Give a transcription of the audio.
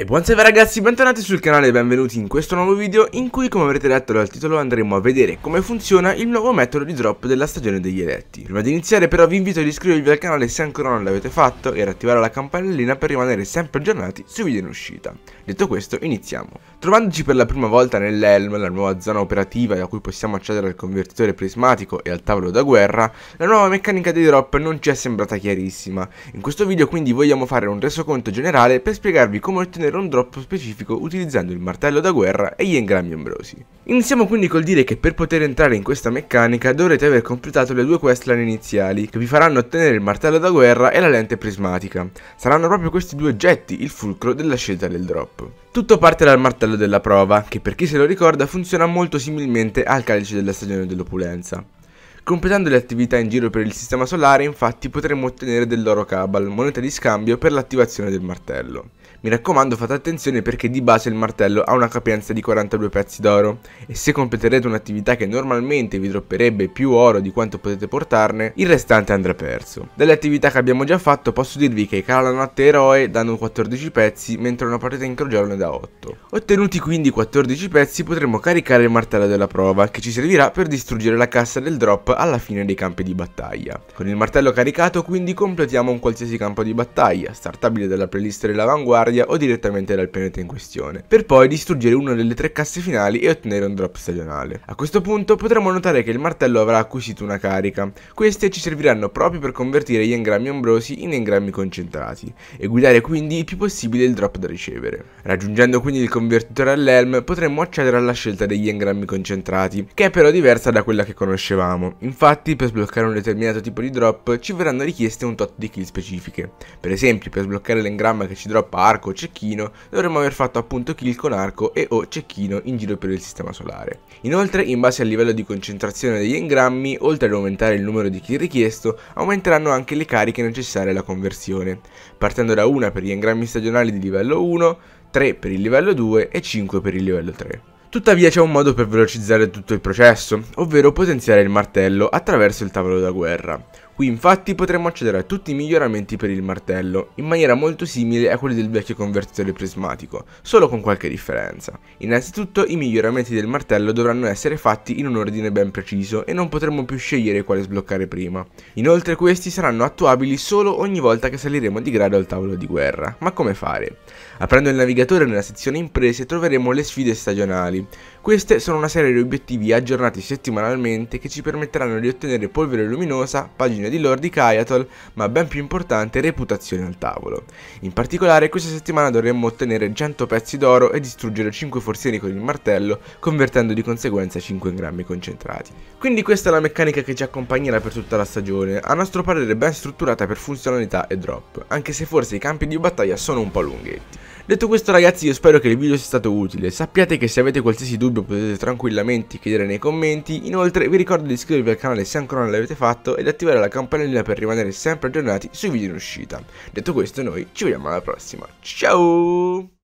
E buon salve ragazzi, bentornati sul canale e benvenuti in questo nuovo video in cui come avrete letto dal titolo andremo a vedere come funziona il nuovo metodo di drop della stagione degli eletti. Prima di iniziare però vi invito ad iscrivervi al canale se ancora non l'avete fatto e ad attivare la campanellina per rimanere sempre aggiornati sui video in uscita. Detto questo iniziamo. Trovandoci per la prima volta nell'Elm, la nuova zona operativa da cui possiamo accedere al convertitore prismatico e al tavolo da guerra, la nuova meccanica dei drop non ci è sembrata chiarissima. In questo video quindi vogliamo fare un resoconto generale per spiegarvi come ottenere ottenere un drop specifico utilizzando il martello da guerra e gli engrammi ombrosi. Iniziamo quindi col dire che per poter entrare in questa meccanica dovrete aver completato le due questline iniziali che vi faranno ottenere il martello da guerra e la lente prismatica. Saranno proprio questi due oggetti il fulcro della scelta del drop. Tutto parte dal martello della prova, che per chi se lo ricorda funziona molto similmente al calice della stagione dell'opulenza. Completando le attività in giro per il sistema solare, infatti, potremo ottenere dell'oro cabal, moneta di scambio per l'attivazione del martello. Mi raccomando fate attenzione perché di base il martello ha una capienza di 42 pezzi d'oro e se completerete un'attività che normalmente vi dropperebbe più oro di quanto potete portarne, il restante andrà perso. Dalle attività che abbiamo già fatto posso dirvi che Cala la notte eroe danno 14 pezzi mentre una partita in crogiolo ne dà 8. Ottenuti quindi 14 pezzi potremo caricare il martello della prova che ci servirà per distruggere la cassa del drop alla fine dei campi di battaglia. Con il martello caricato quindi completiamo un qualsiasi campo di battaglia, startabile dalla playlist dell'avanguardia guardia o direttamente dal pianeta in questione, per poi distruggere una delle tre casse finali e ottenere un drop stagionale. A questo punto potremo notare che il martello avrà acquisito una carica, queste ci serviranno proprio per convertire gli engrammi ombrosi in engrammi concentrati e guidare quindi il più possibile il drop da ricevere. Raggiungendo quindi il convertitore all'Elm potremo accedere alla scelta degli engrammi concentrati, che è però diversa da quella che conoscevamo. Infatti per sbloccare un determinato tipo di drop ci verranno richieste un tot di kill specifiche. Per esempio per sbloccare l'engramma che ci droppa arco o cecchino, dovremmo aver fatto appunto kill con arco e o cecchino in giro per il sistema solare. Inoltre, in base al livello di concentrazione degli engrammi, oltre ad aumentare il numero di kill richiesto, aumenteranno anche le cariche necessarie alla conversione, partendo da una per gli engrammi stagionali di livello 1, 3 per il livello 2 e 5 per il livello 3. Tuttavia c'è un modo per velocizzare tutto il processo, ovvero potenziare il martello attraverso il tavolo da guerra. Qui infatti potremo accedere a tutti i miglioramenti per il martello, in maniera molto simile a quelli del vecchio convertitore prismatico, solo con qualche differenza. Innanzitutto i miglioramenti del martello dovranno essere fatti in un ordine ben preciso e non potremo più scegliere quale sbloccare prima. Inoltre questi saranno attuabili solo ogni volta che saliremo di grado al tavolo di guerra. Ma come fare? Aprendo il navigatore nella sezione imprese troveremo le sfide stagionali. Queste sono una serie di obiettivi aggiornati settimanalmente che ci permetteranno di ottenere polvere luminosa, pagine di lore di Kayatol, ma ben più importante reputazione al tavolo. In particolare questa settimana dovremmo ottenere 100 pezzi d'oro e distruggere 5 forzieri con il martello, convertendo di conseguenza 5 grammi concentrati. Quindi questa è la meccanica che ci accompagnerà per tutta la stagione, a nostro parere ben strutturata per funzionalità e drop, anche se forse i campi di battaglia sono un po' lunghetti. Detto questo ragazzi io spero che il video sia stato utile, sappiate che se avete qualsiasi dubbio potete tranquillamente chiedere nei commenti, inoltre vi ricordo di iscrivervi al canale se ancora non l'avete fatto ed attivare la campanellina per rimanere sempre aggiornati sui video in uscita. Detto questo noi ci vediamo alla prossima, ciao!